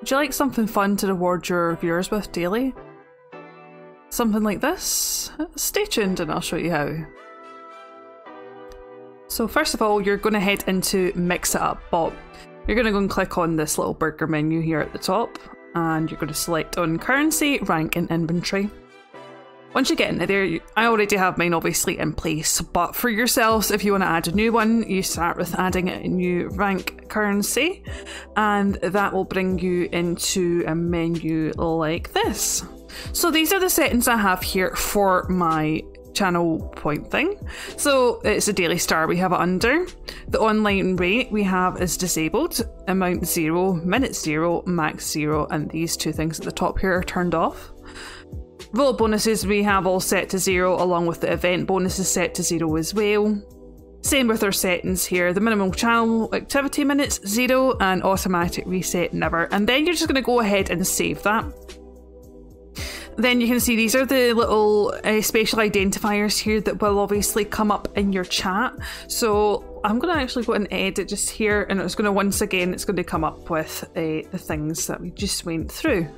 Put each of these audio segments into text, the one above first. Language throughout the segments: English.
Would you like something fun to reward your viewers with daily? Something like this? Stay tuned and I'll show you how. So first of all, you're going to head into Mix It Up Bot. You're going to go and click on this little burger menu here at the top and you're going to select on currency, rank and inventory. Once you get into there, I already have mine obviously in place, but for yourselves, if you want to add a new one, you start with adding a new rank currency, and that will bring you into a menu like this. So these are the settings I have here for my channel point thing. So it's a daily star we have it under. The online rate we have is disabled, amount zero, minute zero, max zero, and these two things at the top here are turned off. Vote bonuses we have all set to zero, along with the event bonuses set to zero as well. Same with our settings here. The minimum channel activity minutes, zero, and automatic reset, never. And then you're just going to go ahead and save that. Then you can see these are the little uh, special identifiers here that will obviously come up in your chat. So I'm going to actually go and edit just here and it's going to once again, it's going to come up with uh, the things that we just went through.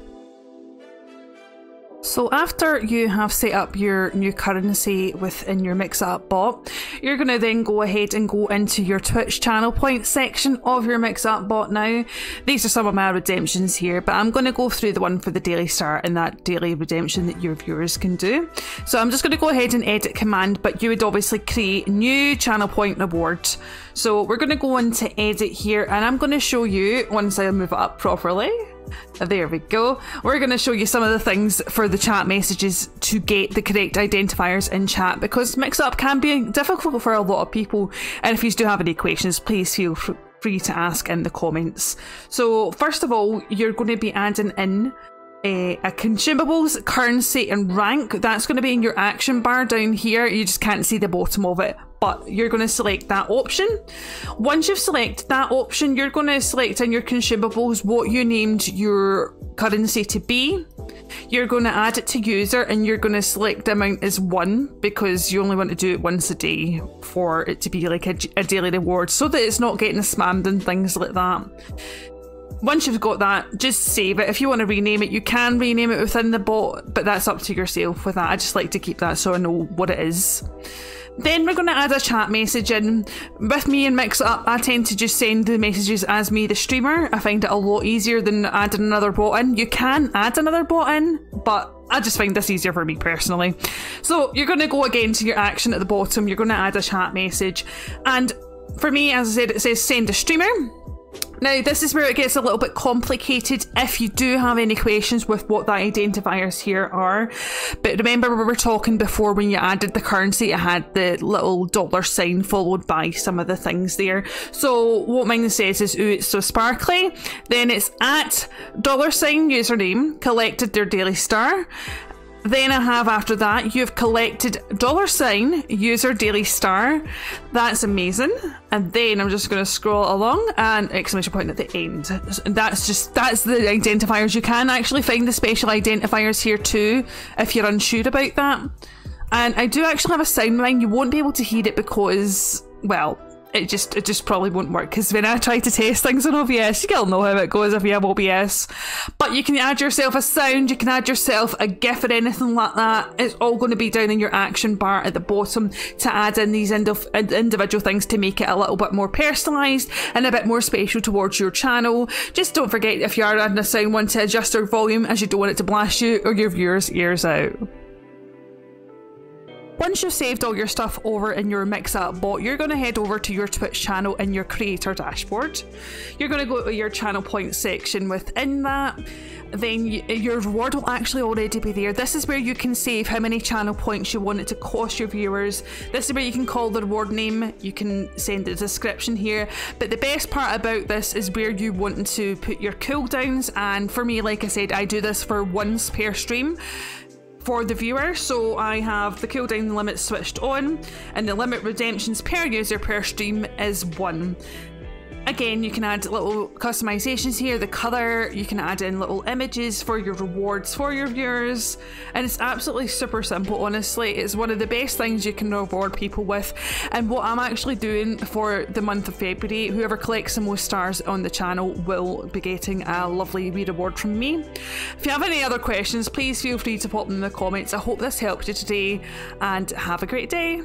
So after you have set up your new currency within your Mixup bot, you're going to then go ahead and go into your Twitch channel point section of your Mixup bot now. These are some of my redemptions here, but I'm going to go through the one for the daily start and that daily redemption that your viewers can do. So I'm just going to go ahead and edit command, but you would obviously create new channel point reward. So we're going to go into edit here and I'm going to show you once I move it up properly. There we go. We're going to show you some of the things for the chat messages to get the correct identifiers in chat because mix up can be difficult for a lot of people. And if you do have any questions, please feel free to ask in the comments. So, first of all, you're going to be adding in a, a, consumables, currency, and rank. That's going to be in your action bar down here. You just can't see the bottom of it, but you're going to select that option. Once you've selected that option, you're going to select in your consumables what you named your currency to be. You're going to add it to user and you're going to select the amount as one because you only want to do it once a day for it to be like a, a daily reward so that it's not getting spammed and things like that once you've got that, just save it. If you want to rename it, you can rename it within the bot, but that's up to yourself with that. I just like to keep that so I know what it is. Then we're going to add a chat message in. With me and Mix Up, I tend to just send the messages as me, the streamer. I find it a lot easier than adding another bot in. You can add another bot in, but I just find this easier for me personally. So you're going to go again to your action at the bottom. You're going to add a chat message. And for me, as I said, it says send a streamer. Now, this is where it gets a little bit complicated if you do have any questions with what the identifiers here are. But remember, we were talking before when you added the currency, it had the little dollar sign followed by some of the things there. So, what mine says is, ooh, it's so sparkly. Then it's at dollar sign username, collected their daily star. Then I have after that, you've collected dollar sign user daily star. That's amazing. And then I'm just going to scroll along and exclamation point at the end. That's just, that's the identifiers. You can actually find the special identifiers here too if you're unsure about that. And I do actually have a sound line. You won't be able to hear it because, well, it just it just probably won't work because when I try to test things on OBS, you all know how it goes if you have OBS. But you can add yourself a sound, you can add yourself a GIF or anything like that. It's all going to be down in your action bar at the bottom to add in these individual things to make it a little bit more personalised and a bit more special towards your channel. Just don't forget if you are adding a sound one to adjust your volume as you don't want it to blast you or your viewers' ears out. Once you've saved all your stuff over in your Mixup bot, you're going to head over to your Twitch channel in your creator dashboard. You're going to go to your channel points section within that. Then your reward will actually already be there. This is where you can save how many channel points you want it to cost your viewers. This is where you can call the reward name. You can send a description here. But the best part about this is where you want to put your cooldowns. And for me, like I said, I do this for once per stream for the viewer. So I have the cooldown limit switched on, and the limit redemptions per user per stream is one. Again, you can add little customizations here, the colour, you can add in little images for your rewards for your viewers, and it's absolutely super simple, honestly. It's one of the best things you can reward people with. And what I'm actually doing for the month of February, whoever collects the most stars on the channel will be getting a lovely reward from me. If you have any other questions, please feel free to pop them in the comments. I hope this helped you today, and have a great day.